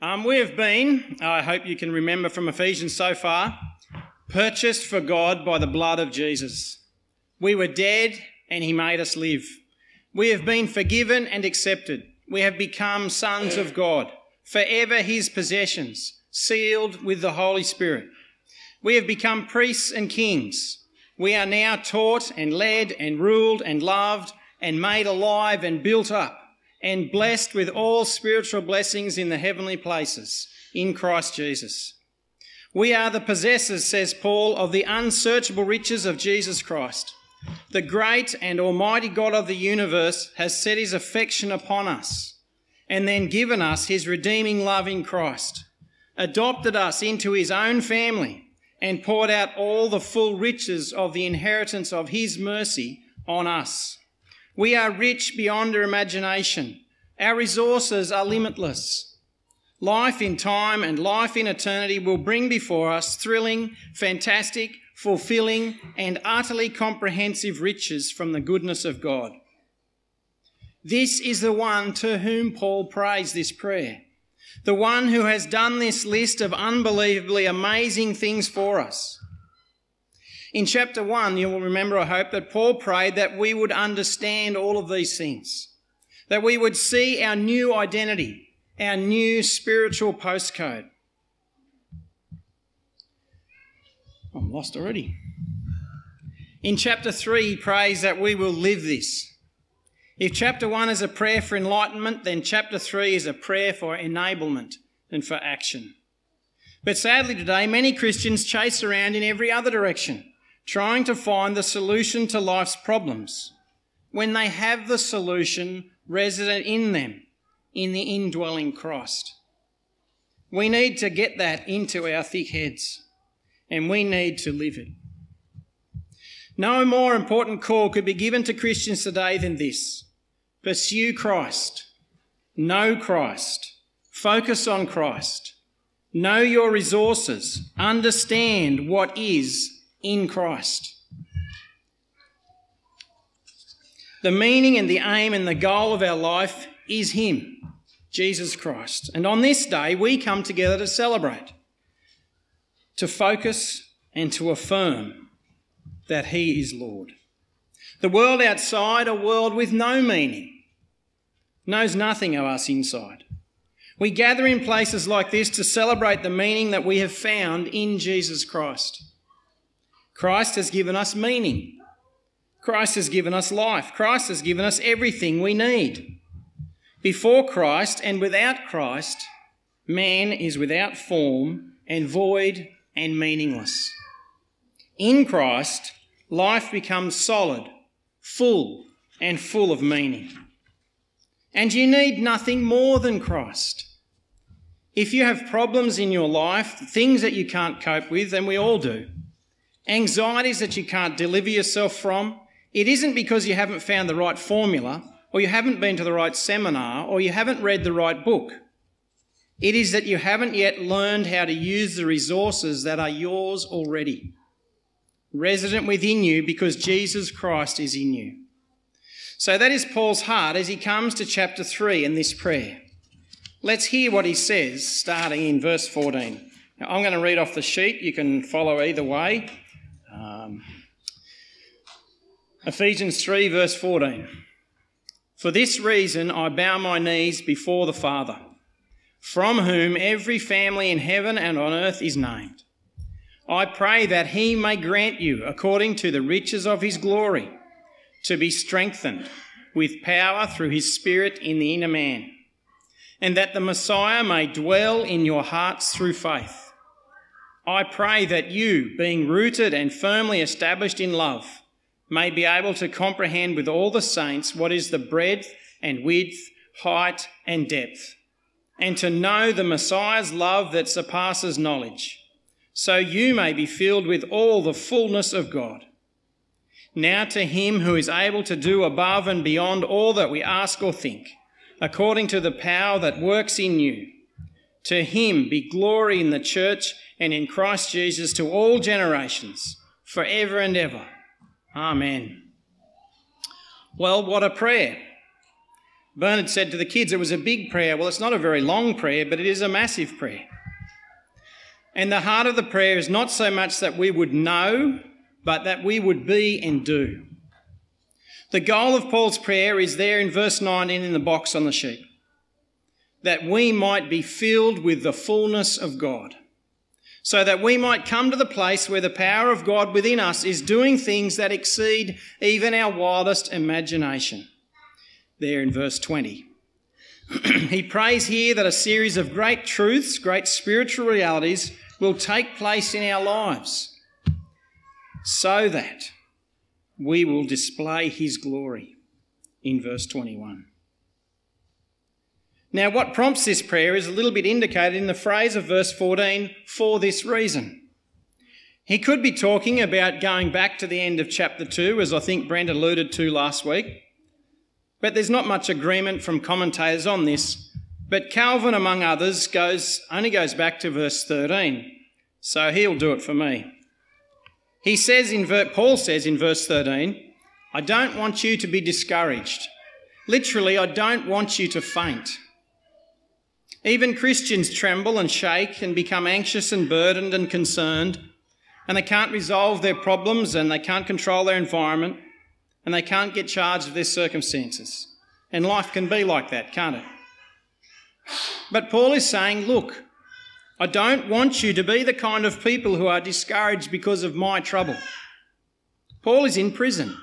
Um, we have been, I hope you can remember from Ephesians so far, purchased for God by the blood of Jesus. We were dead and he made us live. We have been forgiven and accepted. We have become sons of God, forever his possessions, sealed with the Holy Spirit. We have become priests and kings. We are now taught and led and ruled and loved and made alive and built up and blessed with all spiritual blessings in the heavenly places in Christ Jesus. We are the possessors, says Paul, of the unsearchable riches of Jesus Christ. The great and almighty God of the universe has set his affection upon us and then given us his redeeming love in Christ, adopted us into his own family, and poured out all the full riches of the inheritance of his mercy on us. We are rich beyond our imagination. Our resources are limitless. Life in time and life in eternity will bring before us thrilling, fantastic, fulfilling, and utterly comprehensive riches from the goodness of God. This is the one to whom Paul prays this prayer, the one who has done this list of unbelievably amazing things for us. In chapter 1, you will remember, I hope, that Paul prayed that we would understand all of these things, that we would see our new identity, our new spiritual postcode. I'm lost already. In chapter 3, he prays that we will live this. If chapter 1 is a prayer for enlightenment, then chapter 3 is a prayer for enablement and for action. But sadly, today, many Christians chase around in every other direction trying to find the solution to life's problems when they have the solution resident in them, in the indwelling Christ. We need to get that into our thick heads and we need to live it. No more important call could be given to Christians today than this. Pursue Christ, know Christ, focus on Christ, know your resources, understand what is in Christ. The meaning and the aim and the goal of our life is Him, Jesus Christ. And on this day, we come together to celebrate, to focus, and to affirm that He is Lord. The world outside, a world with no meaning, knows nothing of us inside. We gather in places like this to celebrate the meaning that we have found in Jesus Christ. Christ has given us meaning. Christ has given us life. Christ has given us everything we need. Before Christ and without Christ, man is without form and void and meaningless. In Christ, life becomes solid, full, and full of meaning. And you need nothing more than Christ. If you have problems in your life, things that you can't cope with, and we all do, anxieties that you can't deliver yourself from, it isn't because you haven't found the right formula, or you haven't been to the right seminar, or you haven't read the right book. It is that you haven't yet learned how to use the resources that are yours already, resident within you because Jesus Christ is in you. So that is Paul's heart as he comes to chapter 3 in this prayer. Let's hear what he says, starting in verse 14. Now, I'm going to read off the sheet. You can follow either way. Ephesians 3, verse 14. For this reason I bow my knees before the Father, from whom every family in heaven and on earth is named. I pray that he may grant you, according to the riches of his glory, to be strengthened with power through his Spirit in the inner man, and that the Messiah may dwell in your hearts through faith I pray that you, being rooted and firmly established in love, may be able to comprehend with all the saints what is the breadth and width, height and depth, and to know the Messiah's love that surpasses knowledge, so you may be filled with all the fullness of God. Now to him who is able to do above and beyond all that we ask or think, according to the power that works in you, to him be glory in the church and in Christ Jesus to all generations, forever and ever. Amen. Well, what a prayer. Bernard said to the kids it was a big prayer. Well, it's not a very long prayer, but it is a massive prayer. And the heart of the prayer is not so much that we would know, but that we would be and do. The goal of Paul's prayer is there in verse 19 in the box on the sheet that we might be filled with the fullness of God, so that we might come to the place where the power of God within us is doing things that exceed even our wildest imagination. There in verse 20. he prays here that a series of great truths, great spiritual realities, will take place in our lives so that we will display his glory in verse 21. Now, what prompts this prayer is a little bit indicated in the phrase of verse 14 for this reason. He could be talking about going back to the end of chapter 2, as I think Brent alluded to last week, but there's not much agreement from commentators on this. But Calvin, among others, goes, only goes back to verse 13, so he'll do it for me. He says in Paul says in verse 13, I don't want you to be discouraged. Literally, I don't want you to faint. Even Christians tremble and shake and become anxious and burdened and concerned, and they can't resolve their problems and they can't control their environment and they can't get charge of their circumstances. And life can be like that, can't it? But Paul is saying, look, I don't want you to be the kind of people who are discouraged because of my trouble. Paul is in prison.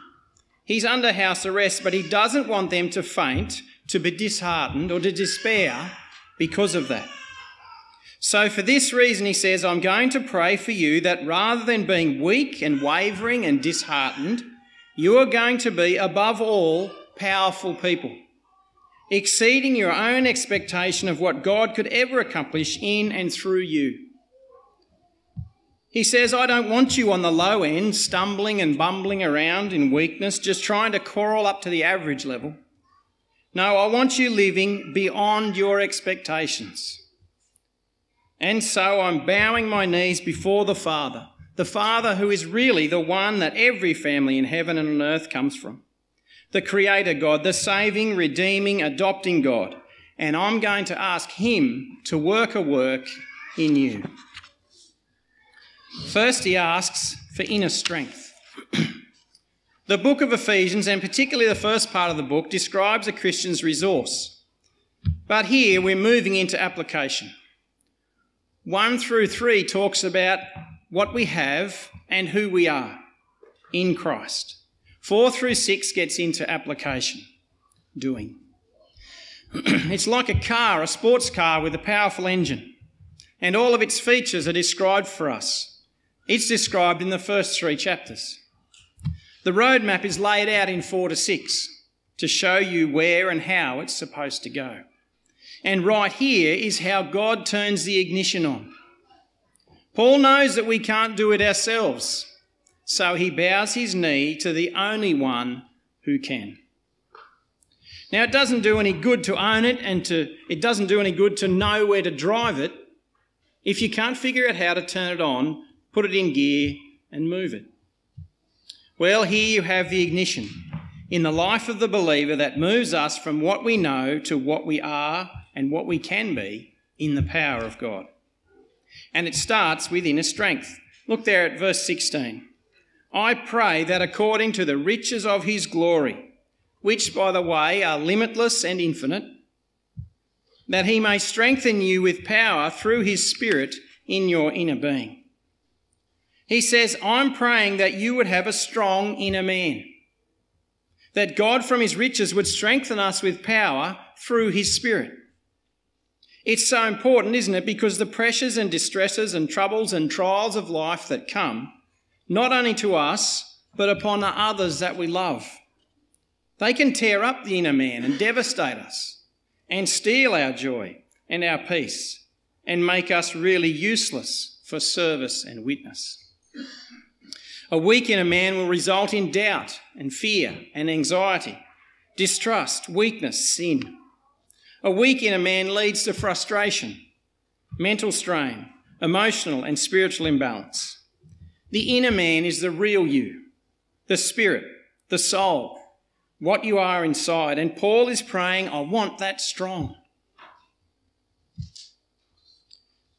He's under house arrest, but he doesn't want them to faint, to be disheartened, or to despair because of that. So, for this reason, he says, I'm going to pray for you that rather than being weak and wavering and disheartened, you are going to be, above all, powerful people exceeding your own expectation of what God could ever accomplish in and through you. He says, I don't want you on the low end, stumbling and bumbling around in weakness, just trying to crawl up to the average level. No, I want you living beyond your expectations. And so I'm bowing my knees before the Father, the Father who is really the one that every family in heaven and on earth comes from the Creator God, the saving, redeeming, adopting God. And I'm going to ask Him to work a work in you. First, He asks for inner strength. The book of Ephesians, and particularly the first part of the book, describes a Christian's resource. But here we're moving into application. 1 through 3 talks about what we have and who we are in Christ. Four through six gets into application, doing. it's like a car, a sports car with a powerful engine, and all of its features are described for us. It's described in the first three chapters. The roadmap is laid out in four to six to show you where and how it's supposed to go. And right here is how God turns the ignition on. Paul knows that we can't do it ourselves. So he bows his knee to the only one who can. Now, it doesn't do any good to own it and to, it doesn't do any good to know where to drive it if you can't figure out how to turn it on, put it in gear, and move it. Well, here you have the ignition in the life of the believer that moves us from what we know to what we are and what we can be in the power of God. And it starts with inner strength. Look there at verse 16. I pray that according to the riches of his glory, which, by the way, are limitless and infinite, that he may strengthen you with power through his Spirit in your inner being. He says, I'm praying that you would have a strong inner man, that God from his riches would strengthen us with power through his Spirit. It's so important, isn't it? Because the pressures and distresses and troubles and trials of life that come not only to us, but upon the others that we love. They can tear up the inner man and devastate us, and steal our joy and our peace, and make us really useless for service and witness. A weak inner man will result in doubt and fear and anxiety, distrust, weakness, sin. A weak inner man leads to frustration, mental strain, emotional and spiritual imbalance. The inner man is the real you, the spirit, the soul, what you are inside. And Paul is praying, I want that strong.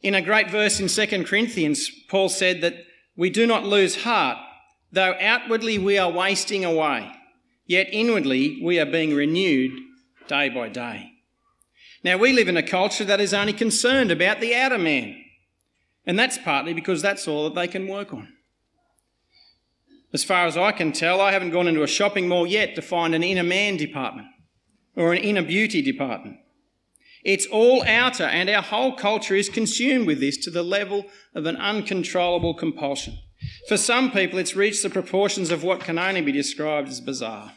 In a great verse in 2 Corinthians, Paul said that we do not lose heart, though outwardly we are wasting away, yet inwardly we are being renewed day by day. Now, we live in a culture that is only concerned about the outer man, and that's partly because that's all that they can work on. As far as I can tell, I haven't gone into a shopping mall yet to find an inner man department or an inner beauty department. It's all outer, and our whole culture is consumed with this to the level of an uncontrollable compulsion. For some people, it's reached the proportions of what can only be described as bizarre.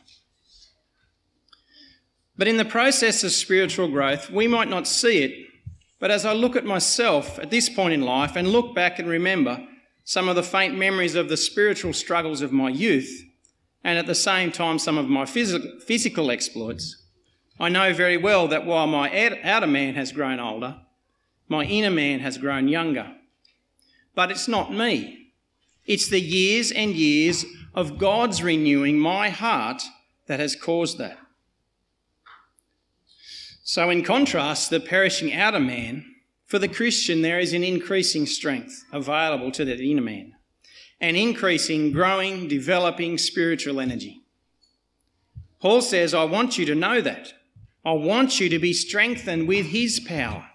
But in the process of spiritual growth, we might not see it, but as I look at myself at this point in life and look back and remember some of the faint memories of the spiritual struggles of my youth, and at the same time some of my physical exploits, I know very well that while my outer man has grown older, my inner man has grown younger. But it's not me. It's the years and years of God's renewing my heart that has caused that. So, in contrast, the perishing outer man, for the Christian, there is an increasing strength available to that inner man, an increasing, growing, developing spiritual energy. Paul says, I want you to know that. I want you to be strengthened with his power.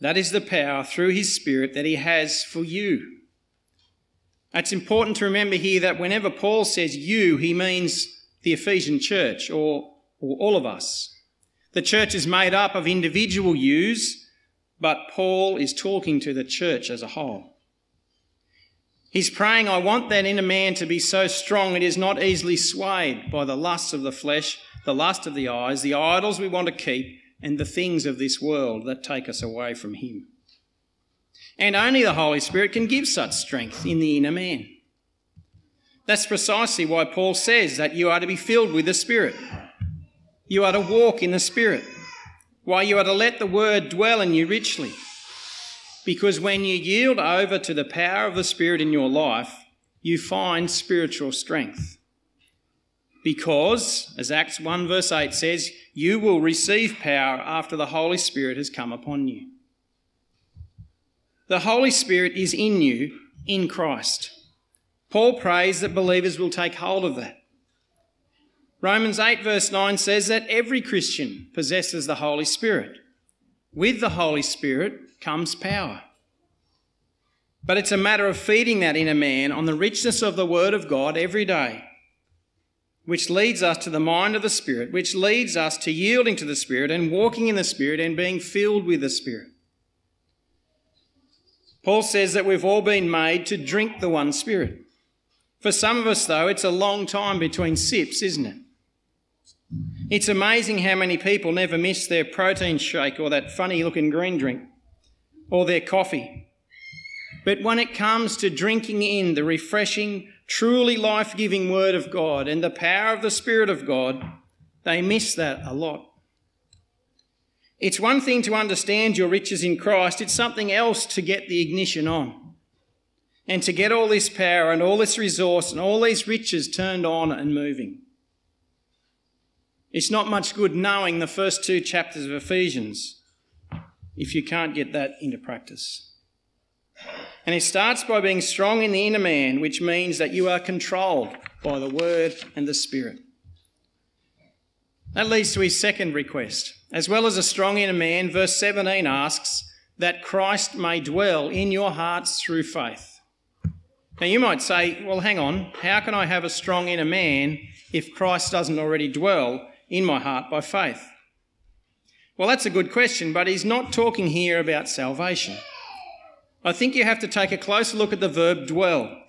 That is the power through his Spirit that he has for you. It's important to remember here that whenever Paul says you, he means the Ephesian church or, or all of us. The church is made up of individual yous, but Paul is talking to the church as a whole. He's praying, I want that inner man to be so strong it is not easily swayed by the lusts of the flesh, the lust of the eyes, the idols we want to keep, and the things of this world that take us away from Him. And only the Holy Spirit can give such strength in the inner man. That's precisely why Paul says that you are to be filled with the Spirit. You are to walk in the Spirit. Why you are to let the Word dwell in you richly. Because when you yield over to the power of the Spirit in your life, you find spiritual strength. Because, as Acts 1 verse 8 says, you will receive power after the Holy Spirit has come upon you. The Holy Spirit is in you in Christ. Paul prays that believers will take hold of that. Romans 8, verse 9 says that every Christian possesses the Holy Spirit. With the Holy Spirit comes power. But it's a matter of feeding that inner man on the richness of the Word of God every day, which leads us to the mind of the Spirit, which leads us to yielding to the Spirit and walking in the Spirit and being filled with the Spirit. Paul says that we've all been made to drink the one Spirit. For some of us, though, it's a long time between sips, isn't it? It's amazing how many people never miss their protein shake or that funny looking green drink or their coffee. But when it comes to drinking in the refreshing, truly life giving Word of God and the power of the Spirit of God, they miss that a lot. It's one thing to understand your riches in Christ, it's something else to get the ignition on and to get all this power and all this resource and all these riches turned on and moving. It's not much good knowing the first two chapters of Ephesians if you can't get that into practice. And it starts by being strong in the inner man, which means that you are controlled by the Word and the Spirit. That leads to his second request. As well as a strong inner man, verse 17 asks that Christ may dwell in your hearts through faith. Now, you might say, well, hang on, how can I have a strong inner man if Christ doesn't already dwell in my heart by faith? Well, that's a good question, but he's not talking here about salvation. I think you have to take a closer look at the verb dwell.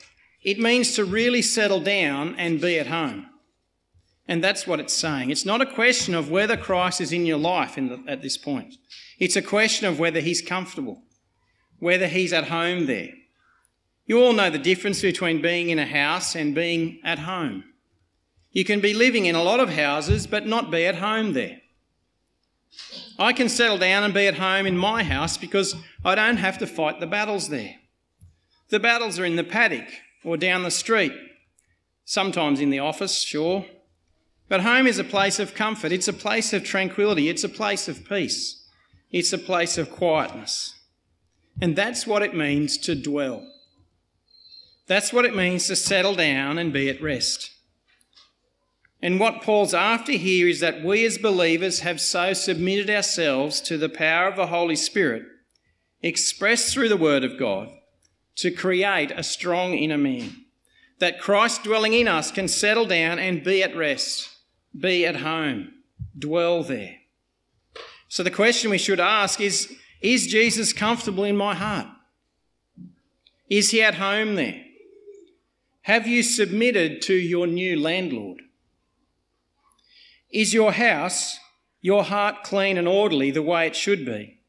It means to really settle down and be at home. And that's what it's saying. It's not a question of whether Christ is in your life the, at this point. It's a question of whether he's comfortable, whether he's at home there. You all know the difference between being in a house and being at home. You can be living in a lot of houses but not be at home there. I can settle down and be at home in my house because I don't have to fight the battles there. The battles are in the paddock or down the street. sometimes in the office, sure. But home is a place of comfort, it's a place of tranquility, it's a place of peace, it's a place of quietness. And that's what it means to dwell. That's what it means to settle down and be at rest. And what Paul's after here is that we as believers have so submitted ourselves to the power of the Holy Spirit, expressed through the Word of God, to create a strong inner man that Christ dwelling in us can settle down and be at rest, be at home, dwell there. So the question we should ask is Is Jesus comfortable in my heart? Is he at home there? Have you submitted to your new landlord? Is your house, your heart clean and orderly the way it should be,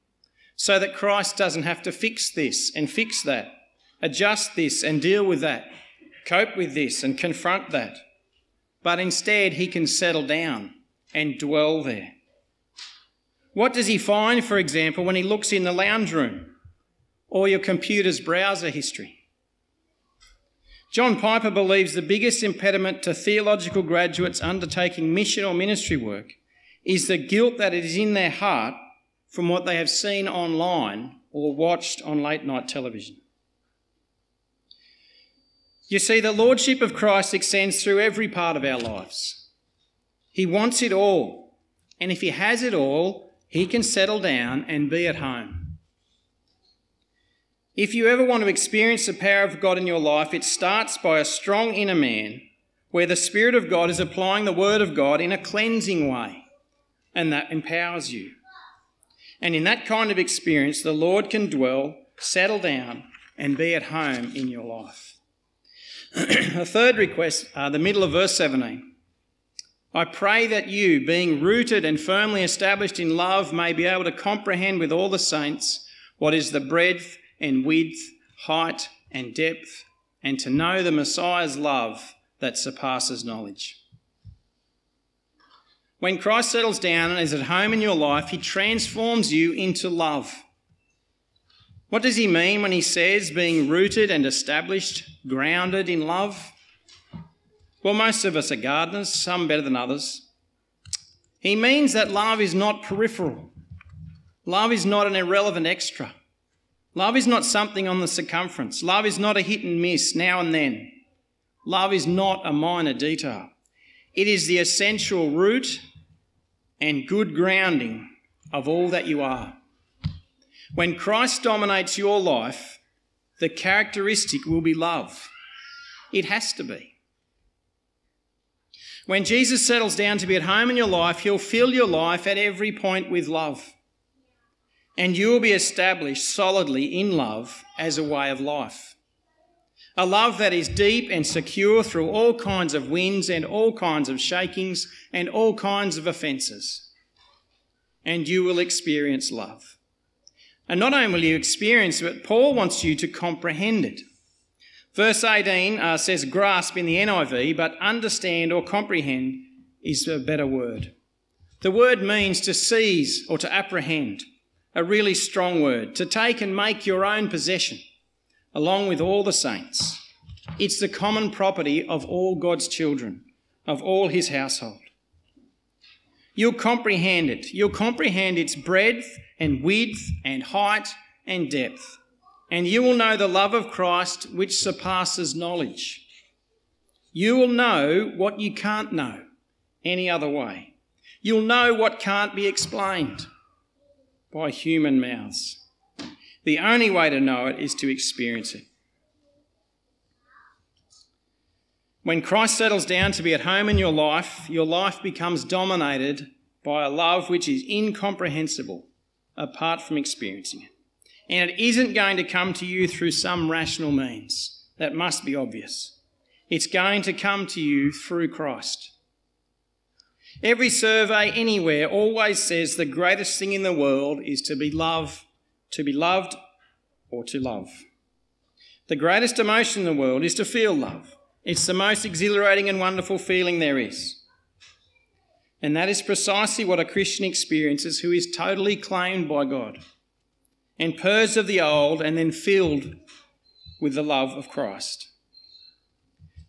so that Christ doesn't have to fix this and fix that, adjust this and deal with that? cope with this and confront that, but instead he can settle down and dwell there. What does he find, for example, when he looks in the lounge room or your computer's browser history? John Piper believes the biggest impediment to theological graduates undertaking mission or ministry work is the guilt that is in their heart from what they have seen online or watched on late night television. You see, the Lordship of Christ extends through every part of our lives. He wants it all. And if He has it all, He can settle down and be at home. If you ever want to experience the power of God in your life, it starts by a strong inner man where the Spirit of God is applying the Word of God in a cleansing way, and that empowers you. And in that kind of experience, the Lord can dwell, settle down, and be at home in your life. a third request, uh, the middle of verse 17. I pray that you, being rooted and firmly established in love, may be able to comprehend with all the saints what is the breadth and width, height and depth, and to know the Messiah's love that surpasses knowledge. When Christ settles down and is at home in your life, he transforms you into love. What does he mean when he says being rooted and established, grounded in love? Well, most of us are gardeners, some better than others. He means that love is not peripheral. Love is not an irrelevant extra. Love is not something on the circumference. Love is not a hit and miss now and then. Love is not a minor detail. It is the essential root and good grounding of all that you are. When Christ dominates your life, the characteristic will be love. It has to be. When Jesus settles down to be at home in your life, he'll fill your life at every point with love. And you will be established solidly in love as a way of life. A love that is deep and secure through all kinds of winds and all kinds of shakings and all kinds of offences. And you will experience love. And not only will you experience it, but Paul wants you to comprehend it. Verse 18 uh, says grasp in the NIV, but understand or comprehend is a better word. The word means to seize or to apprehend, a really strong word, to take and make your own possession, along with all the saints. It's the common property of all God's children, of all his household. You'll comprehend it. You'll comprehend its breadth and width and height and depth. And you will know the love of Christ which surpasses knowledge. You will know what you can't know any other way. You'll know what can't be explained by human mouths. The only way to know it is to experience it. When Christ settles down to be at home in your life, your life becomes dominated by a love which is incomprehensible apart from experiencing it. And it isn't going to come to you through some rational means. That must be obvious. It's going to come to you through Christ. Every survey anywhere always says the greatest thing in the world is to be loved, to be loved, or to love. The greatest emotion in the world is to feel love. It's the most exhilarating and wonderful feeling there is. And that is precisely what a Christian experiences who is totally claimed by God and purged of the old and then filled with the love of Christ.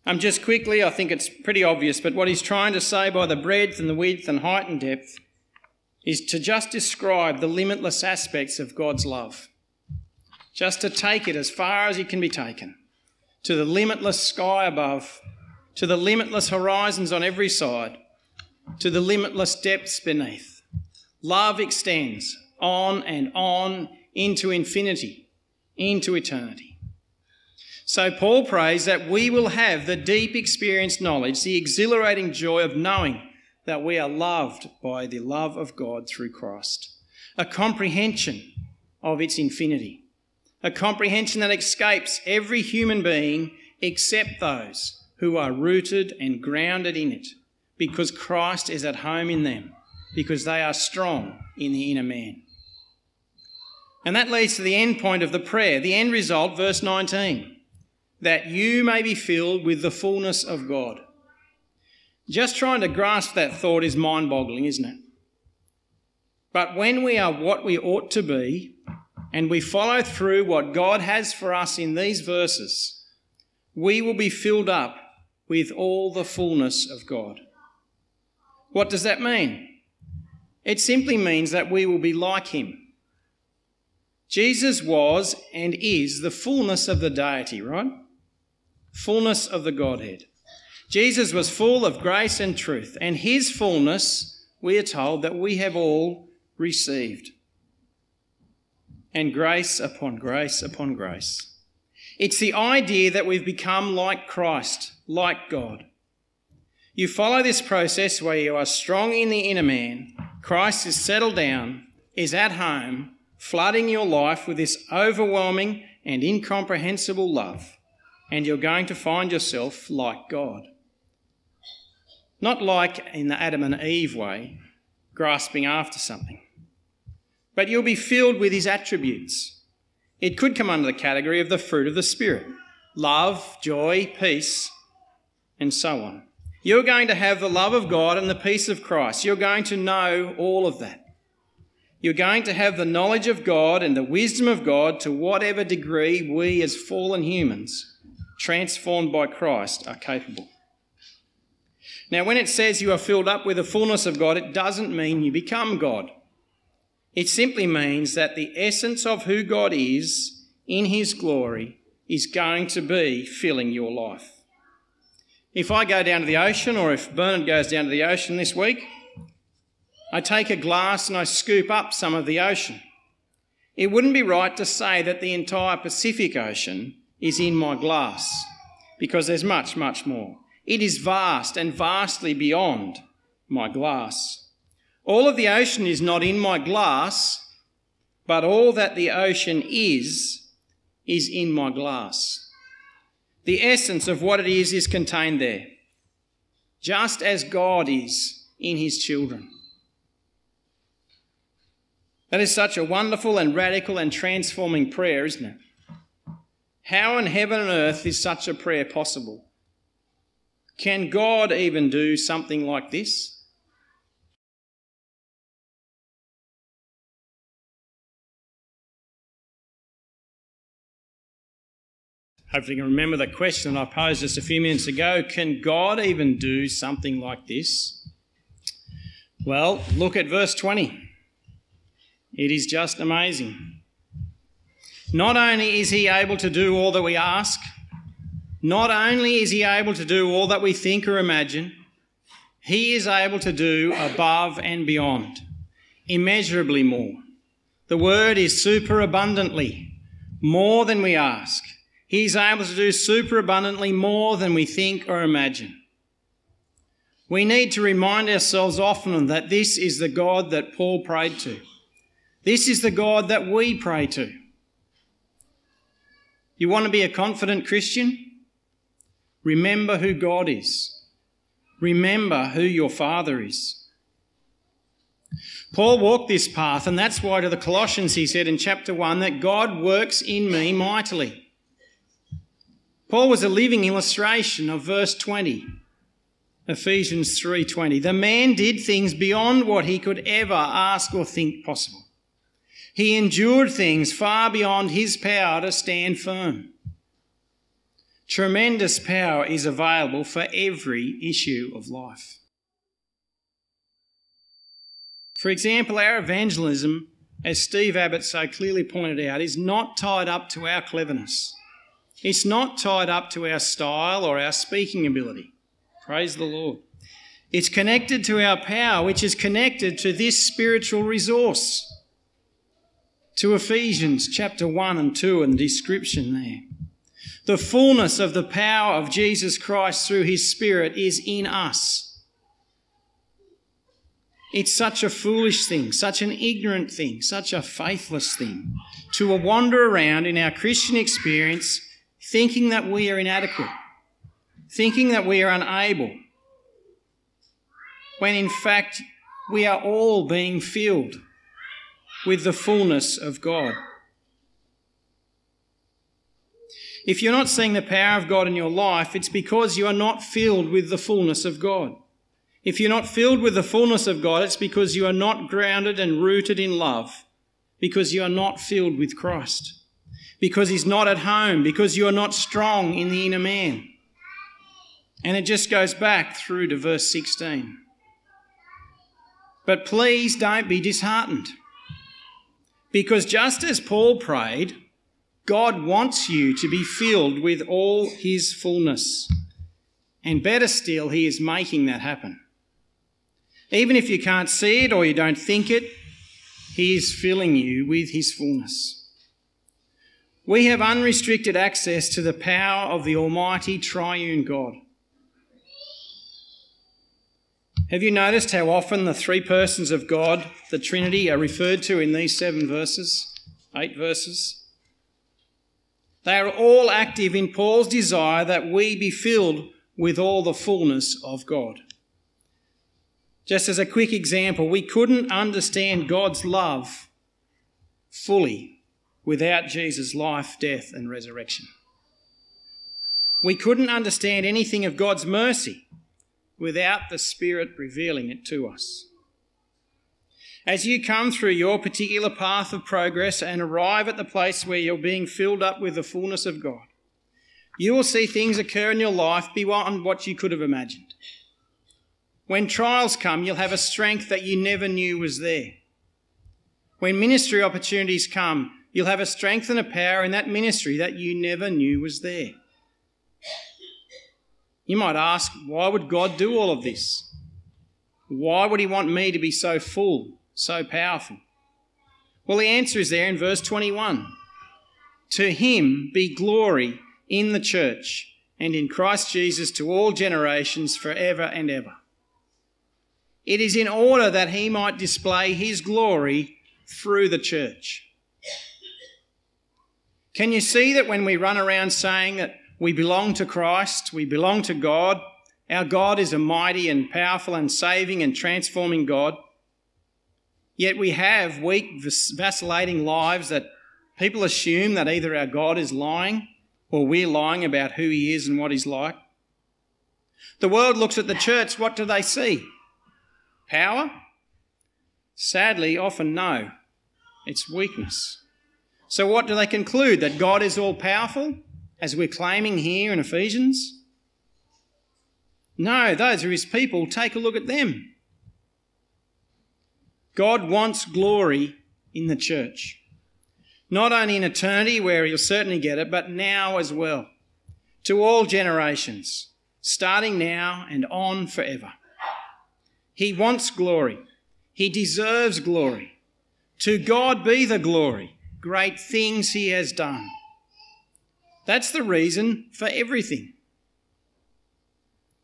Um, just quickly, I think it's pretty obvious, but what he's trying to say by the breadth and the width and height and depth is to just describe the limitless aspects of God's love. Just to take it as far as it can be taken to the limitless sky above, to the limitless horizons on every side, to the limitless depths beneath. Love extends on and on into infinity, into eternity. So Paul prays that we will have the deep experienced knowledge, the exhilarating joy of knowing that we are loved by the love of God through Christ, a comprehension of its infinity, a comprehension that escapes every human being except those who are rooted and grounded in it, because Christ is at home in them, because they are strong in the inner man. And that leads to the end point of the prayer, the end result, verse 19 that you may be filled with the fullness of God. Just trying to grasp that thought is mind boggling, isn't it? But when we are what we ought to be, and we follow through what God has for us in these verses, we will be filled up with all the fullness of God. What does that mean? It simply means that we will be like Him. Jesus was and is the fullness of the deity, right? Fullness of the Godhead. Jesus was full of grace and truth, and His fullness, we are told, that we have all received. And grace upon grace upon grace. It's the idea that we've become like Christ, like God. You follow this process where you are strong in the inner man, Christ is settled down, is at home, flooding your life with this overwhelming and incomprehensible love, and you're going to find yourself like God. Not like in the Adam and Eve way, grasping after something, but you'll be filled with his attributes. It could come under the category of the fruit of the Spirit love, joy, peace, and so on. You're going to have the love of God and the peace of Christ. You're going to know all of that. You're going to have the knowledge of God and the wisdom of God to whatever degree we, as fallen humans, transformed by Christ, are capable. Now, when it says you are filled up with the fullness of God, it doesn't mean you become God. It simply means that the essence of who God is in His glory is going to be filling your life. If I go down to the ocean, or if Bernard goes down to the ocean this week, I take a glass and I scoop up some of the ocean. It wouldn't be right to say that the entire Pacific Ocean is in my glass, because there's much, much more. It is vast and vastly beyond my glass. All of the ocean is not in my glass, but all that the ocean is, is in my glass. The essence of what it is is contained there, just as God is in his children. That is such a wonderful and radical and transforming prayer, isn't it? How in heaven and earth is such a prayer possible? Can God even do something like this? Hopefully, you can remember the question I posed just a few minutes ago Can God even do something like this? Well, look at verse 20. It is just amazing. Not only is He able to do all that we ask, not only is He able to do all that we think or imagine, He is able to do above and beyond, immeasurably more. The word is superabundantly, more than we ask He's able to do superabundantly more than we think or imagine. We need to remind ourselves often that this is the God that Paul prayed to. This is the God that we pray to. You want to be a confident Christian? Remember who God is. Remember who your Father is. Paul walked this path, and that's why to the Colossians he said in chapter 1 that God works in me mightily. Paul was a living illustration of verse 20. Ephesians 3:20. The man did things beyond what he could ever ask or think possible. He endured things far beyond his power to stand firm. Tremendous power is available for every issue of life. For example, our evangelism, as Steve Abbott so clearly pointed out, is not tied up to our cleverness. It's not tied up to our style or our speaking ability. Praise the Lord. It's connected to our power, which is connected to this spiritual resource. To Ephesians chapter 1 and 2 and the description there. The fullness of the power of Jesus Christ through his Spirit is in us. It's such a foolish thing, such an ignorant thing, such a faithless thing to wander around in our Christian experience thinking that we are inadequate, thinking that we are unable, when in fact we are all being filled with the fullness of God. If you're not seeing the power of God in your life, it's because you are not filled with the fullness of God. If you're not filled with the fullness of God, it's because you are not grounded and rooted in love, because you are not filled with Christ, because He's not at home, because you are not strong in the inner man. And it just goes back through to verse 16. But please don't be disheartened. Because just as Paul prayed, God wants you to be filled with all his fullness. And better still, he is making that happen. Even if you can't see it or you don't think it, he is filling you with his fullness. We have unrestricted access to the power of the Almighty Triune God. Have you noticed how often the three persons of God, the Trinity, are referred to in these seven verses, eight verses? They are all active in Paul's desire that we be filled with all the fullness of God. Just as a quick example, we couldn't understand God's love fully without Jesus' life, death, and resurrection. We couldn't understand anything of God's mercy without the Spirit revealing it to us. As you come through your particular path of progress and arrive at the place where you're being filled up with the fullness of God, you will see things occur in your life beyond what you could have imagined. When trials come, you'll have a strength that you never knew was there. When ministry opportunities come, you'll have a strength and a power in that ministry that you never knew was there. You might ask, why would God do all of this? Why would He want me to be so full so powerful? Well, the answer is there in verse 21. To him be glory in the church and in Christ Jesus to all generations forever and ever. It is in order that he might display his glory through the church. Can you see that when we run around saying that we belong to Christ, we belong to God, our God is a mighty and powerful and saving and transforming God? Yet we have weak, vacillating lives that people assume that either our God is lying or we're lying about who he is and what he's like. The world looks at the church, what do they see? Power? Sadly, often no. It's weakness. So, what do they conclude? That God is all powerful, as we're claiming here in Ephesians? No, those are his people. Take a look at them. God wants glory in the church. Not only in eternity, where he'll certainly get it, but now as well. To all generations, starting now and on forever. He wants glory. He deserves glory. To God be the glory. Great things he has done. That's the reason for everything.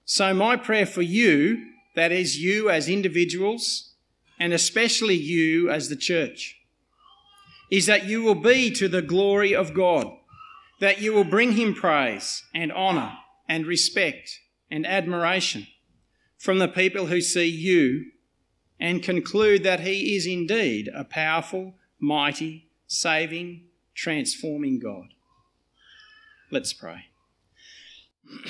So, my prayer for you, that is, you as individuals, and especially you as the church, is that you will be to the glory of God, that you will bring him praise and honour and respect and admiration from the people who see you and conclude that he is indeed a powerful, mighty, saving, transforming God. Let's pray.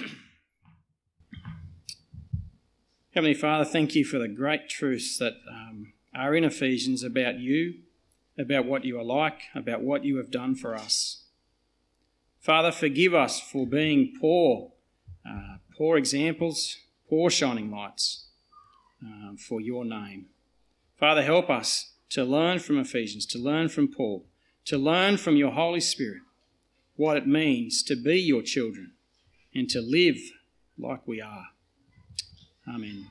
Heavenly Father, thank you for the great truths that um, are in Ephesians about you, about what you are like, about what you have done for us. Father, forgive us for being poor, uh, poor examples, poor shining lights um, for your name. Father, help us to learn from Ephesians, to learn from Paul, to learn from your Holy Spirit what it means to be your children and to live like we are. Amen.